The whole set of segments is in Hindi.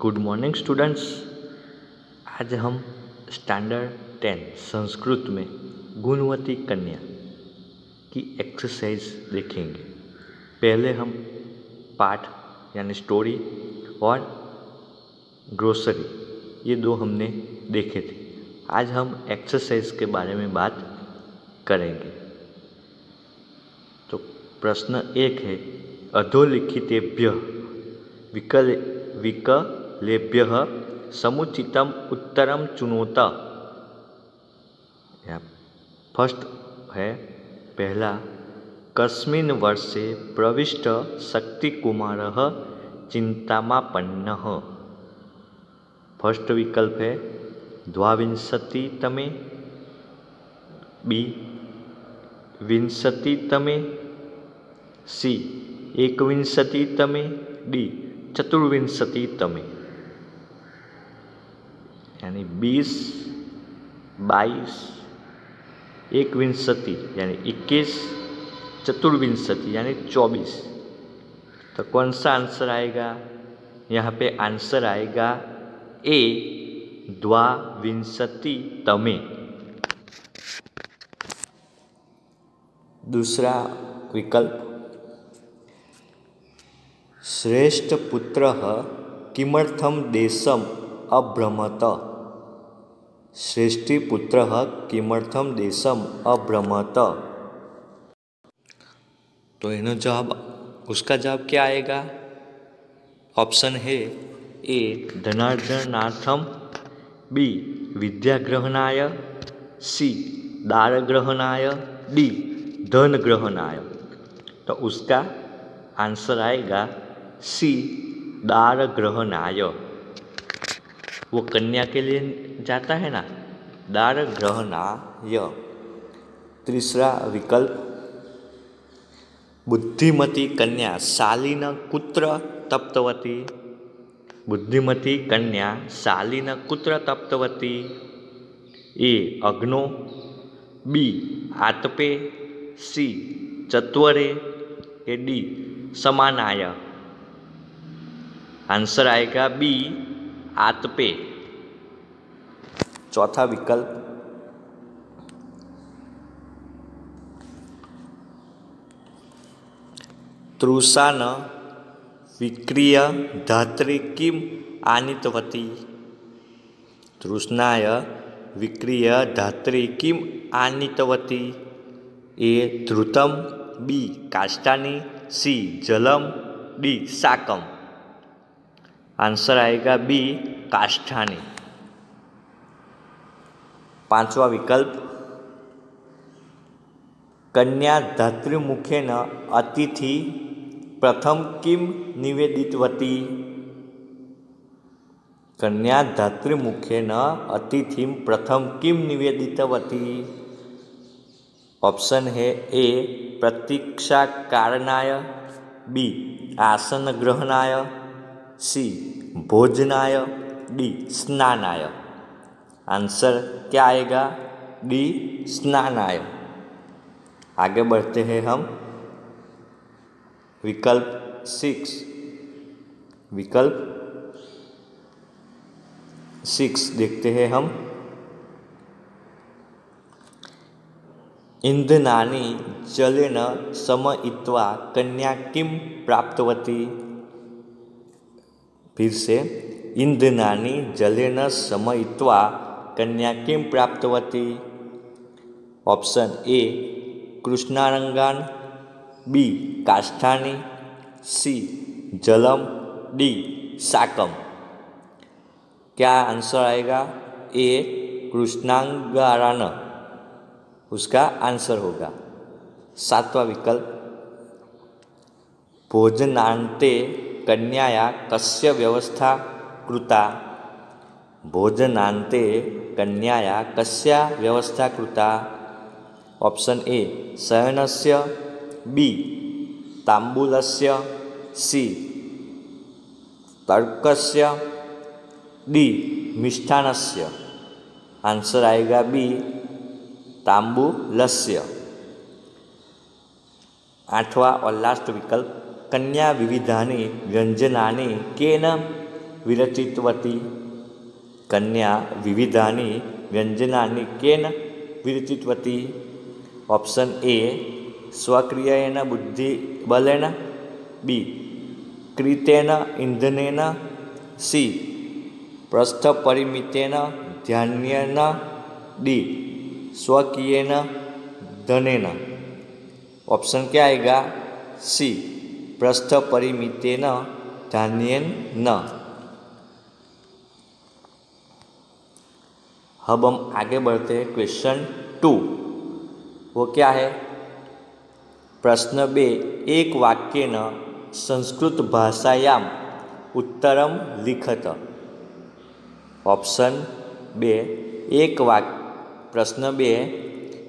गुड मॉर्निंग स्टूडेंट्स आज हम स्टैंडर्ड टेन संस्कृत में गुणवती कन्या की एक्सरसाइज देखेंगे। पहले हम पाठ, यानी स्टोरी और ग्रोसरी ये दो हमने देखे थे। आज हम एक्सरसाइज के बारे में बात करेंगे। तो प्रश्न एक है, अधोलिखितेभ्य, विकल विकलेभ्य समुचितम उत्तरम चुनोत। फ़र्स्ट है। पहला, कस्मिन् वर्षे प्रविष्ट शक्तिकुमारः चिन्तामापन्नः। फ़र्स्ट विकल्प है, द्वाविंशतितमे। बी विंशतितमे। सी एकविंशतितमे। डी चतुर्विंशतितमे। यानी बीस, बाईस एक विंशति यानी इक्कीस, चतुर्विंशति, यानी चौबीस। तो कौन सा आंसर आएगा? यहाँ पे आंसर आएगा ए, द्वाविंशति तमे। दूसरा विकल्प श्रेष्ठपुत्रः किमर्थं देशम्? अभ्रमत। श्रेष्ठीपुत्रः किमर्थम देशम अभ्रमत? तो इन्हों जवाब उसका जवाब क्या आएगा? ऑप्शन है ए, धनार्जनार्थम, बी, विद्याग्रहणाय, सी दारग्रहणाय डी धन ग्रहणाय तो उसका आंसर आएगा सी दार ग्रहणाय वो कन्या के लिए जाता है ना? दार ग्रहणाय तीसरा विकल्प, बुद्धिमती कन्या, शालीन कुत्र तप्तवती। बुद्धिमती कन्या, शालीन कुत्र तप्तवती। ए, अग्नो। बी, आतपे। सी, चत्वरे। ए, डी, समानाय। आंसर आएगा बी आतपे चौथा विकल्प तृषा न विक्रिय धात्री किम आनीतवती तृष्णाय विक्रिय धात्री किम आनीतवती ए धृतम बी काष्ठानी सी जलम डी साकम आंसर आएगा बी, काष्ठानी। पांचवा विकल्प, कन्या धातृमुखेन अतिथि, प्रथम किम निवेदितवती? कन्या धातृमुखेन अतिथि, प्रथम किम निवेदितवती? ऑप्शन है ए प्रतीक्षा कारणाय बी, आसन ग्रहणाय सी भोजनाय डी स्नानाय आंसर क्या आएगा डी स्नानाय आगे बढ़ते हैं हम विकल्प सिक्स विकल्प सिक्स देखते हैं हम ईंधनानि जलेन समयित्वा कन्या किम प्राप्तवती फिर से ईंधनानि जलेन समयित्वा कन्या किम प्राप्तवती? ऑप्शन ए, कृष्णारंगान, बी, काष्ठानी, सी, जलम, डी, साकम। क्या आंसर आएगा? ए, कृष्णांगारान। उसका आंसर होगा। सातवां विकल्प भोजनांते कन्याया कस्य व्यवस्था कृता? भोजनांते कन्याया कस्या व्यवस्था कृता? ऑप्शन ए, शयनस्य, बी, तांबूलस्य, सी, तर्कस्य, डी मिष्ठानस्य आंसर आएगा बी, तांबूलस्य। आठवां और लास्ट विकल्प कन्या विविधानि व्यंजनानि केन विरचितवती? कन्या विविधानि व्यञ्जनानि केन विरचितवती? ऑप्शन ए, स्वक्रियेण बुद्धिबलेन, बी, कृतेन इन्धनेन, सी पृष्ठपरिमितेन ध्यानेन, डी, स्वकीयेन, धनेन। ऑप्शन क्या आएगा? सी पृष्ठ परिमितेन धान्यन न। अब हम आगे बढ़ते हैं क्वेश्चन टू वो क्या है? प्रश्न बे, एक वाक्य न, संस्कृत भाषायाम, उत्तरम लिखत। ऑप्शन बे, एक वाक्य प्रश्न बे,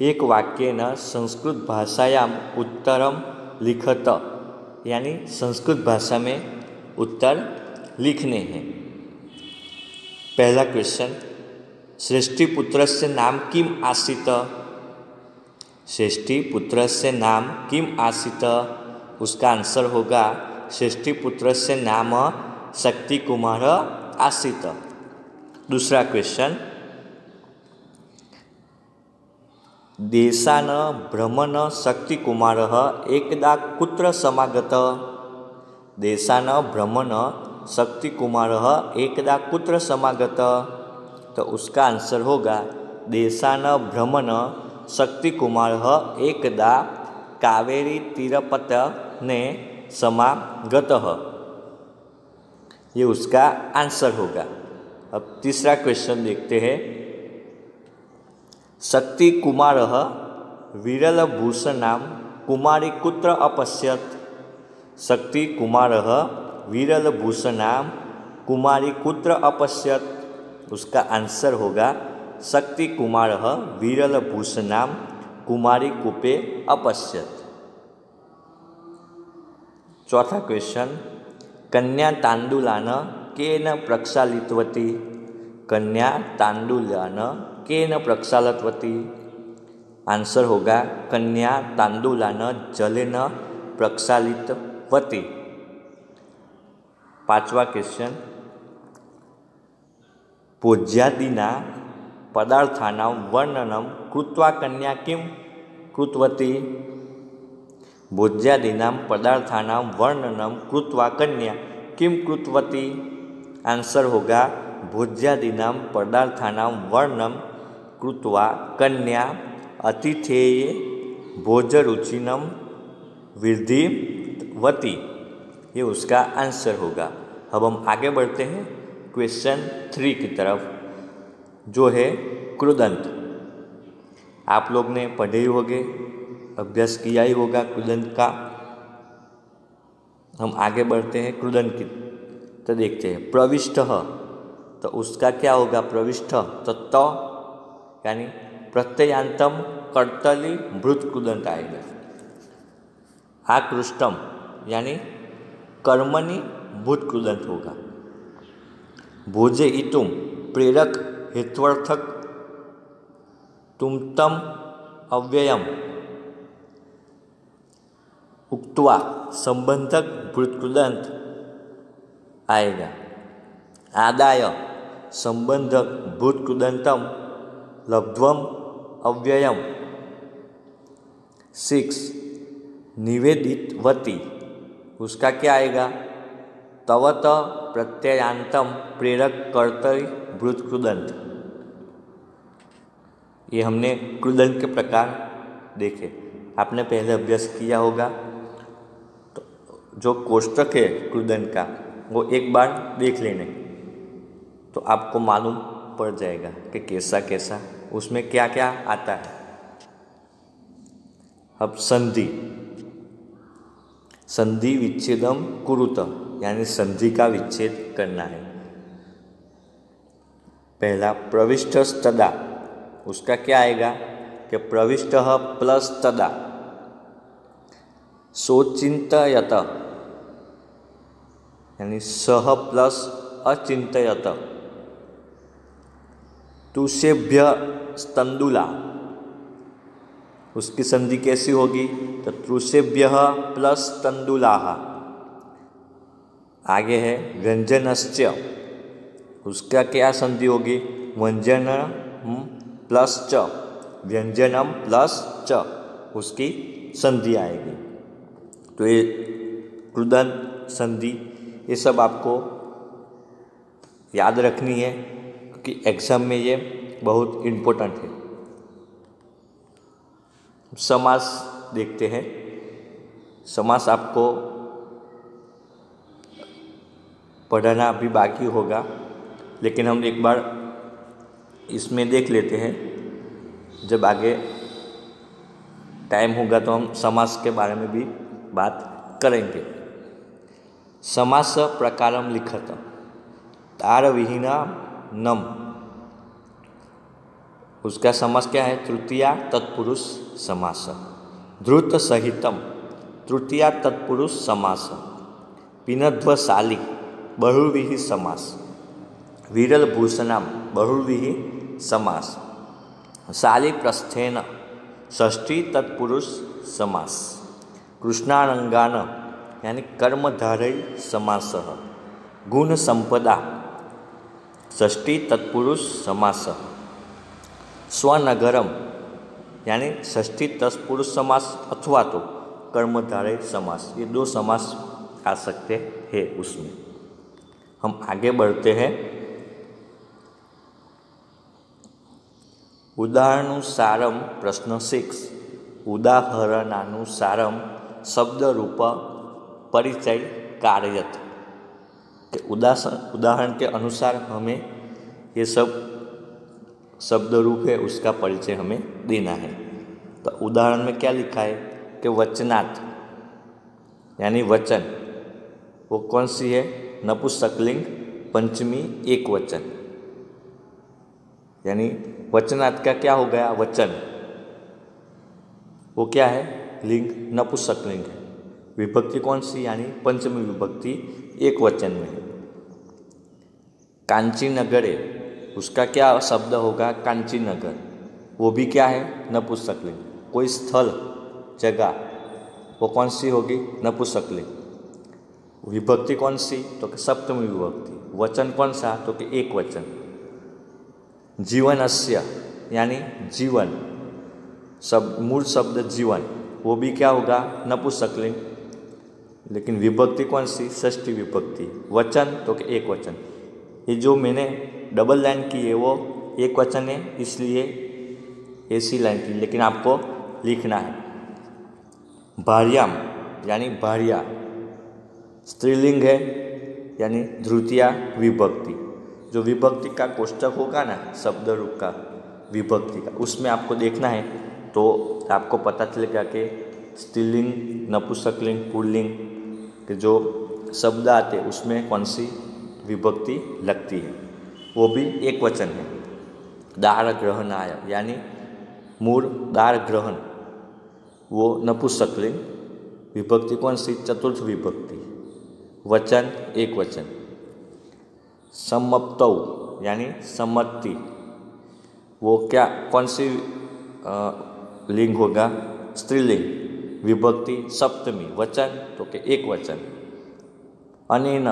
एक वाक्य न, संस्कृत भाषायाम, उत्तरम लिखत। यानी संस्कृत भाषा में उत्तर लिखने हैं। पहला क्वेश्चन श्रेष्ठी पुत्र से नाम किम आसित? श्रेष्ठी पुत्र से नाम किम आसित? उसका आंसर होगा, श्रेष्ठी पुत्र से नाम शक्ति कुमार आसित। दूसरा क्वेश्चन देशान भ्रमण शक्तिकुमार एकदा कुत्र समागत? देशान भ्रमण शक्तिकुमार एकदा कुत्र समागत? तो उसका आंसर होगा, देशान भ्रमण शक्तिकुमार एकदा कावेरी तीरपत ने समागत। ये उसका आंसर होगा। अब तीसरा क्वेश्चन देखते हैं। शक्ति कुमार विरलभूषणां कुमारी कुत्र अपश्यत। शक्ति कुमार विरलभूषणां कुमारी कुत्र अपश्यत। उसका आंसर होगा शक्ति कुमार विरलभूषणां कुमारी कुपे अपश्यत। चौथा क्वेश्चन कन्या तांडुलान केन प्रक्षालितवती? कन्या तांडुलान केन प्रक्षालतवती? आंसर होगा, कन्या तांदुलान जलेन प्रक्षालितवती। पांचवा क्वेश्चन पूज्यादिना पदार्थानां वर्णनं कृत्वा कन्या किं कृतवती? भोज्यादीनां पदार्थानां वर्णनं कृत्वा कन्या किं कृतवती? आंसर होगा भोज्यादीनां पदार्थानां वर्णनं कृत्वा कन्या अतिथेय भोजरुचिनम वृद्धिवती ये उसका आंसर होगा अब हम आगे बढ़ते हैं क्वेश्चन थ्री की तरफ़ जो है क्रुदंत आप लोग ने पढ़े ही होंगे अभ्यास किया ही होगा क्रुदंत का हम आगे बढ़ते हैं क्रुदंत की तो देखते हैं प्रविष्ट तो उसका क्या होगा? प्रविष्ट तो त यानी प्रत्ययांतम, कर्तली भृत कुदंत आएगा। आकृष्टम, यानी कर्मणि भूत कुदंत होगा। भोजे इतुम, प्रेरक हेत्वर्थक तुमतम, अव्ययम। उक्तवा, संबंधक भूतकुदंत आएगा। आदाय। संबंधक भूतकुदंतम लब्ध्वम अव्ययम। सिक्स निवेदित वती उसका क्या आएगा? तवत प्रत्ययांतम प्रेरक कर्तव्य भृत क्रुदंत ये हमने क्रुदंत के प्रकार देखे। आपने पहले अभ्यास किया होगा। तो जो कोष्टक है क्रुदंत का, वो एक बार देख लेने। तो आपको मालूम पड़ जाएगा कि कैसा कैसा उसमें क्या क्या आता है। अब संधि। संधि विच्छेदम कुरुत यानी संधि का विच्छेद करना है। पहला, प्रविष्ट तदा उसका क्या आएगा कि प्रविष्ट प्लस तदा सोचिंतयत। यानी सह प्लस अचिंतयत। तुषेभ्य स्तंदुला। उसकी संधि कैसी होगी? तो त्रुषेभ्य प्लस तंदुला आगे है व्यंजनस्य उसका क्या संधि होगी? व्यंजन प्लस च। व्यंजनम प्लस च। उसकी संधि आएगी। तो ये क्रुदन संधि, ये सब आपको याद रखनी है। क्योंकि एग्ज़ाम में ये बहुत इम्पोर्टेंट है। समास देखते हैं। समास आपको पढ़ना अभी बाकी होगा, लेकिन हम एक बार इसमें देख लेते हैं। जब आगे टाइम होगा तो हम समास के बारे में भी बात करेंगे। समास प्रकारम लिखत तार विहीना नम। उसका समास क्या है? तृतीया तत्पुरुष समास। ध्रुत सहितम, तृतीया तत्पुरुष समास। पिनध्वशाली, बहुविही समास। विरल भूषणाम, बहुविही समास। शाली प्रस्थेन, षष्ठी तत्पुरुष समास। कृष्णारंगान, यानी कर्मधारय समास। गुण संपदा षष्ठी तत्पुरुष समास स्वनगरम यानी षष्ठी तत्पुरुष समास अथवा तो कर्मधारय समास ये दो समास आ सकते हैं उसमें हम आगे बढ़ते हैं ઉદાહરણાનુસારમ પ્રશ્ન સિક્સ ઉદાહરણાનુસારમ शब्दरूप परिचय कार्यत के उदाहरण के अनुसार हमें ये सब शब्द रूप है, उसका परिचय हमें देना है। तो उदाहरण में क्या लिखा है कि वचनात्, यानी वचन, वो कौन सी है? नपुसकलिंग, पंचमी, एक वचन। यानी वचनात् का क्या हो गया? वचन। वो क्या है? लिंग नपुसक लिंग है। विभक्ति कौन सी? यानी पंचमी विभक्ति, एक वचन में है। कांची नगरे उसका क्या शब्द होगा? कांची नगर वो भी क्या है? नपुसक लिंग कोई स्थल, जगह, वो कौन सी होगी? नपुसक लिंग विभक्ति कौन सी? तो कि सप्तमी विभक्ति। वचन कौन सा? तो कि एक वचन। जीवनस्य, यानी जीवन। शब्द मूल शब्द जीवन। वो भी क्या होगा? नपुसकलिंग लेकिन विभक्ति कौन सी? षष्ठी विभक्ति। वचन तो कि एक वचन। ये जो मैंने डबल लाइन की है वो एक वचन है, इसलिए ऐसी लाइन की लेकिन आपको लिखना है। भार्याम यानी भार्या स्त्रीलिंग है, यानी ध्रुतिया विभक्ति। जो विभक्ति का कोष्टक होगा ना, शब्द रूप का विभक्ति का, उसमें आपको देखना है तो आपको पता चलेगा कि स्त्रीलिंग, नपुसकलिंग, पुल्लिंग, के जो शब्द आते उसमें कौन सी विभक्ति लगती है। वो भी एक वचन है। दार ग्रहण आय, यानी मूल दार ग्रहण। वो नपुसकलिंग विभक्ति कौन सी? चतुर्थ विभक्ति। वचन, एक वचन। सम्मत यानी सम्मति वो क्या, कौन सी लिंग होगा? स्त्रीलिंग। विभक्ति सप्तमी, वचन तो के एक वचन। अनेन।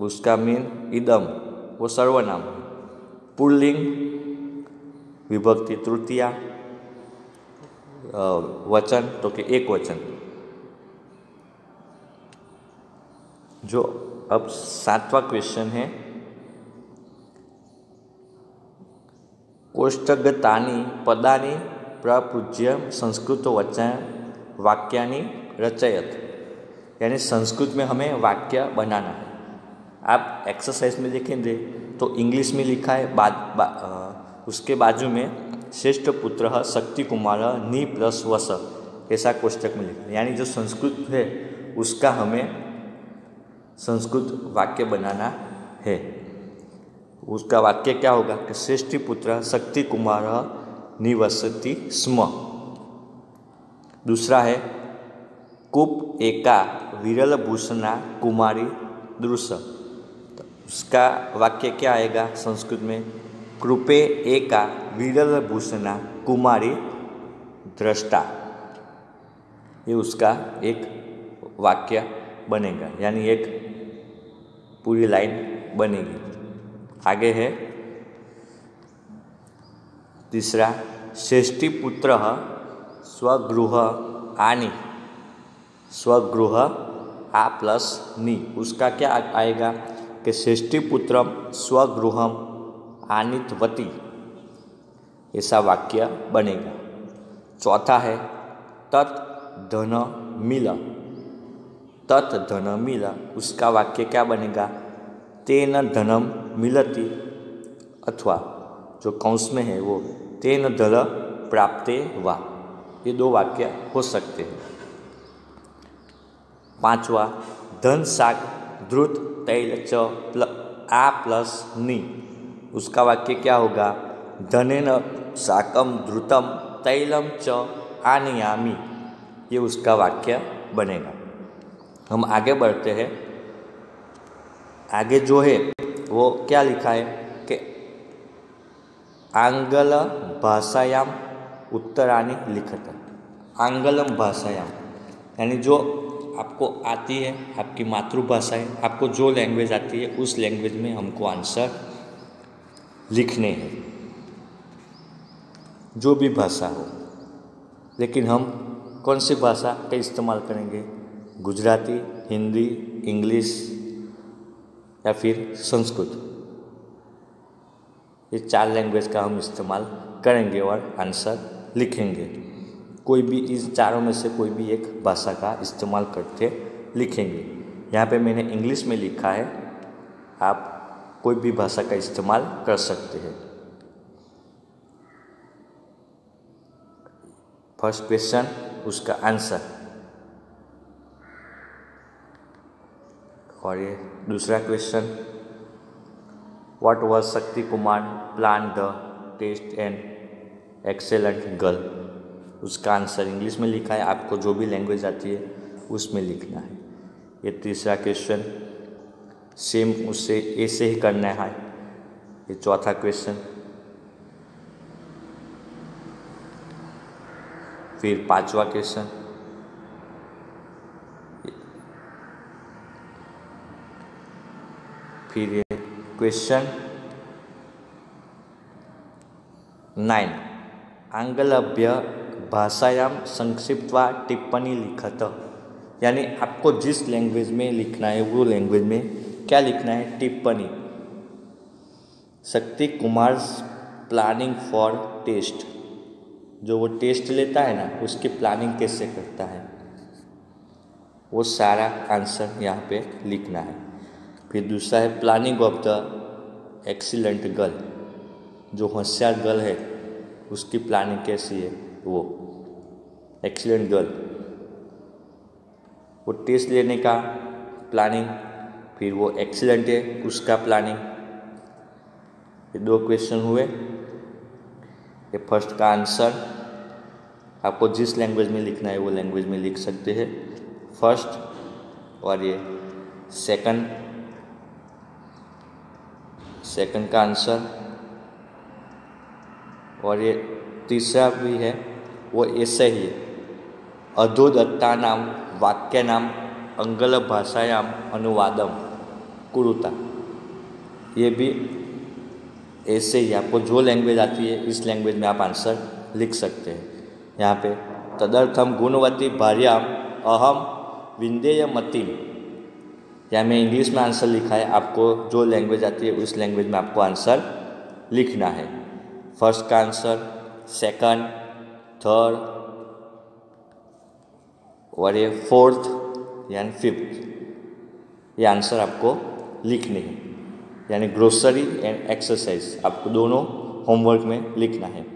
उसका मीन इदम वो सर्वनाम। पुल्लिंग, विभक्ति तृतीया वचन तो के एक वचन। जो अब सातवां क्वेश्चन है। कोष्ठगतानी पदानी प्रपूज्य संस्कृत वचन वाक्यानि रचयत। यानी संस्कृत में हमें वाक्य बनाना है। आप एक्सरसाइज में देखेंगे तो इंग्लिश में लिखा है बाद बा, आ, उसके बाजू में श्रेष्ठ पुत्र शक्ति कुमार नी प्लस वस ऐसा कोष्टक में लिखा यानी जो संस्कृत है उसका हमें संस्कृत वाक्य बनाना है। उसका वाक्य क्या होगा कि श्रेष्ठ पुत्र शक्ति कुमार निवसति स्म। दूसरा है कुप एका विरल भूषणा कुमारी दृश्य उसका वाक्य क्या आएगा संस्कृत में? कृपे एका विरल भूषणा कुमारी दृष्टा ये उसका एक वाक्य बनेगा, यानी एक पूरी लाइन बनेगी। आगे है। तीसरा, श्रेष्ठी पुत्र स्वगृह आनी। स्वगृह आ प्लस नी। उसका क्या आएगा? कि श्रेष्ठी पुत्र स्वगृह आनितवती ऐसा वाक्य बनेगा। चौथा है, तत् धन मिल। तत् धन मिल, उसका वाक्य क्या बनेगा? तेन धनम मिलती। अथवा जो कंस में है वो, तेन धन प्राप्ते वा। ये दो वाक्य हो सकते हैं। पांचवा, धन साग ध्रुत तैल च प्ल, आ प्लस नी। उसका वाक्य क्या होगा? धनेन साकम ध्रुतम तैलम च आनियामी। ये उसका वाक्य बनेगा। हम आगे बढ़ते हैं। आगे जो है, वो क्या लिखा है? कि आंगल भाषायाम उत्तरानी लिखत आंगलम भाषायाम, यानी जो आपको आती है, आपकी मातृभाषा है, आपको जो लैंग्वेज आती है, उस लैंग्वेज में हमको आंसर लिखने हैं। जो भी भाषा हो, लेकिन हम कौन सी भाषा का इस्तेमाल करेंगे? गुजराती, हिंदी, इंग्लिश या फिर संस्कृत? ये चार लैंग्वेज का हम इस्तेमाल करेंगे और आंसर लिखेंगे। कोई भी इस चारों में से कोई भी एक भाषा का इस्तेमाल करके लिखेंगे। यहाँ पे मैंने इंग्लिश में लिखा है, आप कोई भी भाषा का इस्तेमाल कर सकते हैं। फ़र्स्ट क्वेश्चन, उसका आंसर। और ये दूसरा question what was Shakti Kumar plan the test and excellent girl उसका आंसर इंग्लिश में लिखा है, आपको जो भी लैंग्वेज आती है, उसमें लिखना है। ये तीसरा क्वेश्चन सेम उससे ऐसे ही करना है। ये चौथा क्वेश्चन फिर पांचवा क्वेश्चन फिर ये क्वेश्चन नाइन आंगलभ्य भाषायाम संक्षिप्तवा टिप्पणी लिखत। यानी आपको जिस लैंग्वेज में लिखना है, वो लैंग्वेज में क्या लिखना है? टिप्पणी। Shakti Kumar planning for test. जो वो टेस्ट लेता है ना, उसकी प्लानिंग कैसे करता है? वो सारा आंसर यहाँ पे लिखना है। फिर दूसरा है, planning of the excellent girl. जो होशियार गर्ल है, उसकी प्लानिंग कैसी है? वो एक्सीलेंट गर्ल वो टेस्ट लेने का प्लानिंग फिर वो एक्सीलेंट है, उसका प्लानिंग ये दो क्वेश्चन हुए. ये फ़र्स्ट का आंसर आपको जिस लैंग्वेज में लिखना है, वो लैंग्वेज में लिख सकते हैं. फ़र्स्ट और ये सेकंड सेकंड का आंसर और ये तीसरा भी है. वो ऐसे ही अधोदत्ता नाम वाक्य नाम अंगल भाषायाम अनुवादम कुरुता। ये भी ऐसे ही आपको जो लैंग्वेज आती है, इस लैंग्वेज में आप आंसर लिख सकते हैं। यहाँ पे तदर्थम गुणवती भार्याम अहम विंदेय मतिम या मैं इंग्लिश में आंसर लिखा है, आपको जो लैंग्वेज आती है, उस लैंग्वेज में आपको आंसर लिखना है। फ़र्स्ट का आंसर सेकंड थर्ड और ये फोर्थ यानी फिफ्थ ये आंसर आपको लिखने हैं। यानी ग्रोसरी एंड एक्सरसाइज आपको दोनों होमवर्क में लिखना है।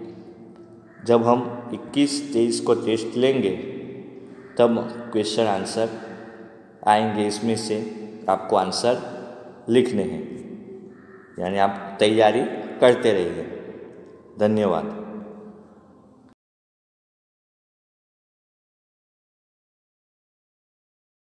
जब हम 21 तेईस को टेस्ट लेंगे, तब क्वेश्चन आंसर आएँगे, इसमें से आपको आंसर लिखने हैं। यानी आप तैयारी करते रहिए। धन्यवाद।